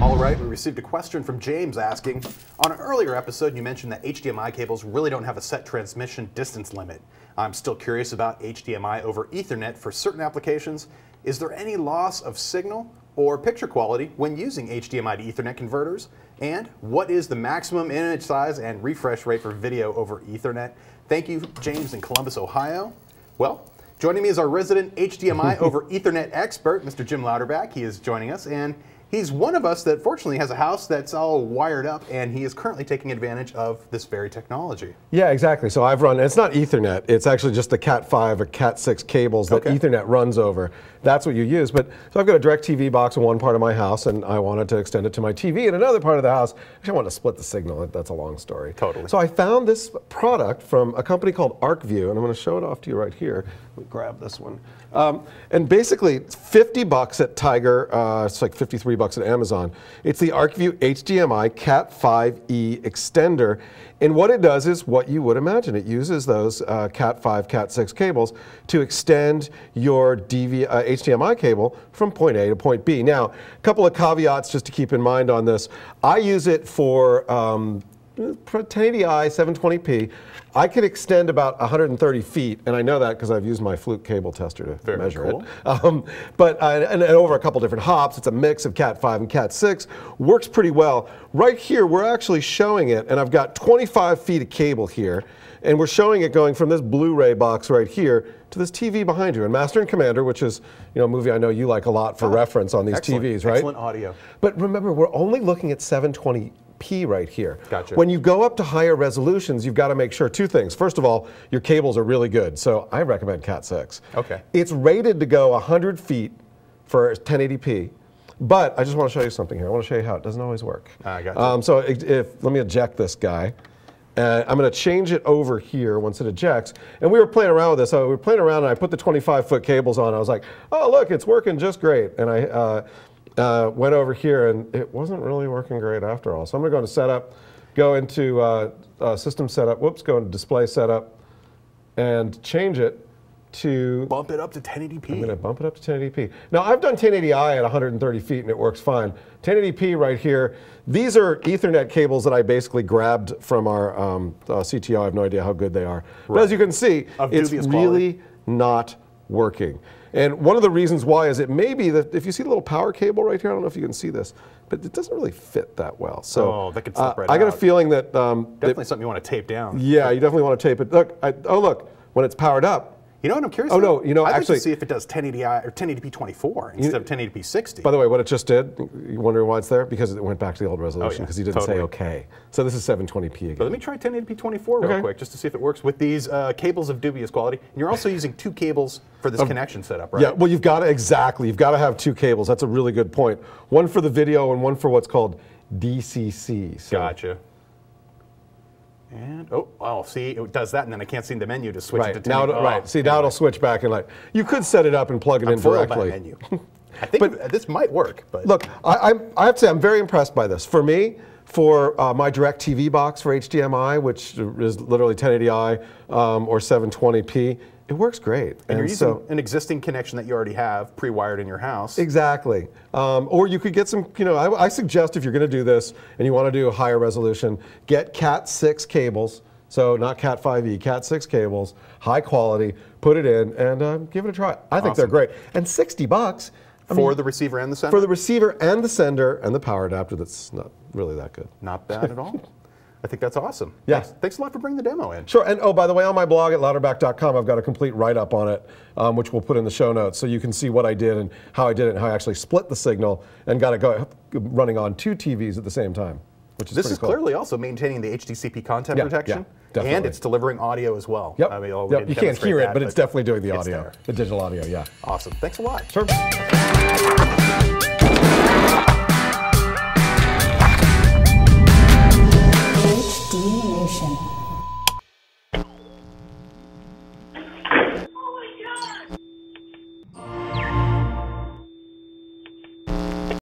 All right, we received a question from James asking On an earlier episode, you mentioned that HDMI cables really don't have a set transmission distance limit. I'm still curious about HDMI over Ethernet for certain applications. Is there any loss of signal or picture quality when using HDMI to Ethernet converters? And what is the maximum image size and refresh rate for video over Ethernet? Thank you, James in Columbus, Ohio. Well, joining me is our resident HDMI over Ethernet expert, Mr. Jim Louderback. He is joining us, and he's one of us that fortunately has a house that's all wired up, and he is currently taking advantage of this very technology. Yeah, exactly. So I've run, it's not Ethernet, it's actually just the Cat5 or Cat6 cables that Okay. Ethernet runs over. That's what you use. But so I've got a DirecTV box in one part of my house, and I wanted to extend it to my TV in another part of the house. Actually, I want to split the signal. That's a long story. Totally. So I found this product from a company called ArcView, and I'm going to show it off to you right here. Let me grab this one. Um, and basically, it's 50 bucks at Tiger. Uh, it's like 53 bucks at Amazon. It's the ArcView HDMI Cat5e extender. And what it does is what you would imagine. It uses those uh, Cat5, Cat6 cables to extend your DV, uh, HDMI cable from point A to point B. Now, a couple of caveats just to keep in mind on this. I use it for um, 1080i 720p i could extend about 130 feet and i know that because i've used my fluke cable tester to Very measure cool. it um, but uh, and, and over a couple different hops it's a mix of cat 5 and cat 6 works pretty well right here we're actually showing it and i've got 25 feet of cable here and we're showing it going from this blu-ray box right here to this TV behind you, and Master and Commander, which is you know a movie I know you like a lot for reference on these Oh, excellent. TVs, right? Excellent audio. But remember, we're only looking at 720p right here. Gotcha. When you go up to higher resolutions, you've got to make sure two things. First of all, your cables are really good, so I recommend Cat 6. Okay. It's rated to go 100 feet for 1080p. But I just want to show you something here. I want to show you how it doesn't always work. I gotcha. Um, so if, if let me eject this guy. Uh, I'm going to change it over here once it ejects. And we were playing around with this. So we were playing around, and I put the 25 foot cables on. I was like, "Oh, look, it's working just great." And I uh, uh, went over here, and it wasn't really working great after all. So I'm going to go into setup, go into uh, uh, system setup. Whoops, go into display setup, and change it to Bump it up to 1080p. I'm going to bump it up to 1080p. Now, I've done 1080i at 130 feet and it works fine. 1080p right here, these are Ethernet cables that I basically grabbed from our um, uh, CTO. I have no idea how good they are. But as you can see, Of it's really not working. And one of the reasons why is it may be that if you see the little power cable right here, I don't know if you can see this, but it doesn't really fit that well. So Oh, that could slip uh, right I got a feeling that um, that- Definitely something you want to tape down. yeah, you definitely want to tape it. Look, I, oh look, when it's powered up, You know what I'm curious Oh, about? no, you know, I'd like actually- to see if it does 1080i or 1080p 24 instead of 1080p 60. By the way, what it just did, you wonder why it's there? Because it went back to the old resolution Oh, yeah, because he didn't say okay. So this is 720p again. But let me try 1080p 24 real Okay. quick just to see if it works with these uh, cables of dubious quality. And you're also using two cables for this connection setup, right? Yeah, well, you've got to, exactly, you've got to have two cables. That's a really good point. One for the video and one for what's called DDC. So, Gotcha. And oh, oh, see, it does that, and then I can't see the menu to switch Right, it to now, 1080p. it'll- Oh, right, see, now it'll switch back and like, you could set it up and plug it in foiled by menu. I think but, this might work, but Look, I, I'm, I have to say, I'm very impressed by this. For me, for uh, my DirecTV box for HDMI, which is literally 1080i um, or 720p, it works great. and you're using so, an existing connection that you already have pre-wired in your house. Exactly. Um, or you could get some, you know, I, I suggest if you're going to do this and you want to do a higher resolution, get Cat 6 cables. So not Cat 5e, Cat 6 cables, high quality, put it in and uh, give it a try. I think they're great. And 60 bucks I for mean, the receiver and the sender? for the receiver and the sender and the power adapter that's not really that good. Not bad at all. I think that's awesome. Yeah. Thanks, thanks a lot for bringing the demo in. Sure, and oh, by the way, on my blog at louderback.com, I've got a complete write-up on it, um, which we'll put in the show notes, so you can see what I did and how I did it, and how I actually split the signal and got it go, running on two TVs at the same time, which is This is cool. clearly also maintaining the HDCP content Yeah, protection, yeah, definitely. and it's delivering audio as well. Yep. I mean, well, we yep. You can't hear it, that, but it's definitely doing the audio, the digital audio. Yeah. Awesome. Thanks a lot. Sure. Education.